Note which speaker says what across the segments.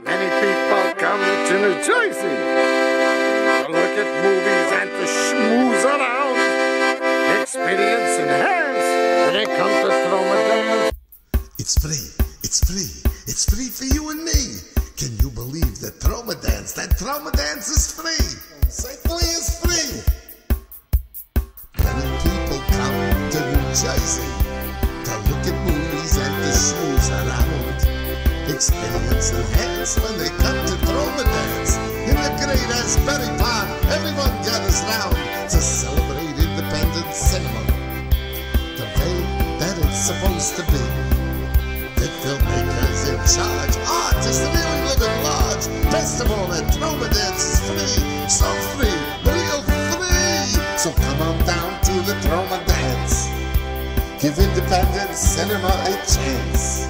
Speaker 1: Many people come to New Jersey to look at movies and to schmooze around, experience enhance when they come to throw a dance.
Speaker 2: It's free. It's free. It's free for you and me. Can you believe that Tromadance, that Tromadance is free? Safely is free. Schmooze around. Experience enhanced when they come to Tromadance. In the great Asbury Park, everyone gathers round to celebrate independent cinema. The way that it's supposed to be. The filmmakers in charge, artists really living large. Of all, that Trauma Dance is free, so Give independent cinema a chance.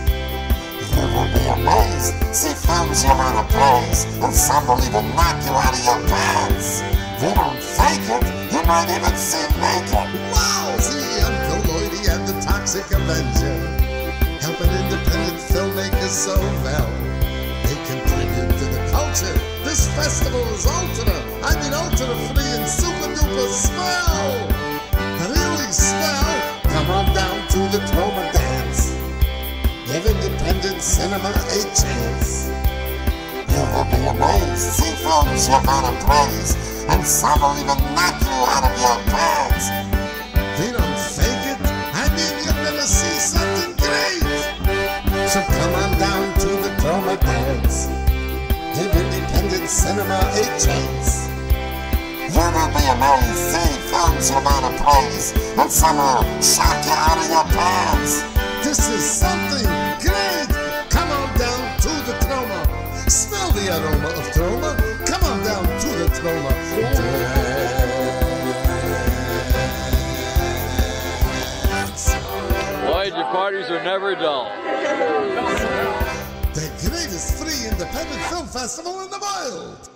Speaker 3: You will be amazed. See films you want to praise, and some will even knock you out of your pants. They don't fake it. You might even see naked.
Speaker 2: Wow, see and the Toxic Avenger. Helping independent filmmakers so well. They contribute to the culture. This festival is ultra. I mean ultra free and super duper cinema chance.
Speaker 3: You will be amazed. See films you want to praise, and some will even knock you out of your pants.
Speaker 2: They don't fake it. I mean, you're gonna see something great. So come on down to the Tromadance. Give independent cinema a chance.
Speaker 3: You will be amazed. See films you want to praise, and some will shock you out of your pants.
Speaker 2: This is something great. Dance.
Speaker 4: Lloyd, your parties are never dull.
Speaker 2: The greatest free independent film festival in the world.